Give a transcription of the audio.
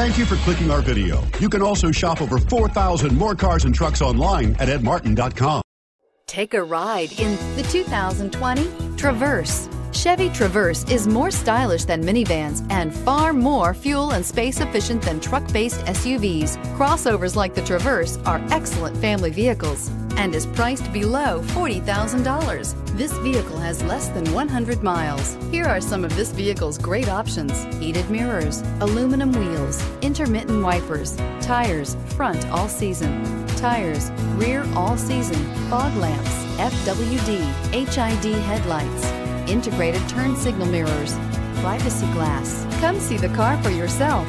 Thank you for clicking our video. You can also shop over 4,000 more cars and trucks online at edmartin.com. Take a ride in the 2020 Traverse. Chevy Traverse is more stylish than minivans and far more fuel and space efficient than truck-based SUVs. Crossovers like the Traverse are excellent family vehicles and is priced below $40,000. This vehicle has less than 100 miles. Here are some of this vehicle's great options. Heated mirrors, aluminum wheels, intermittent wipers, tires, front all season, tires, rear all season, fog lamps, FWD, HID headlights, integrated turn signal mirrors, privacy glass. Come see the car for yourself.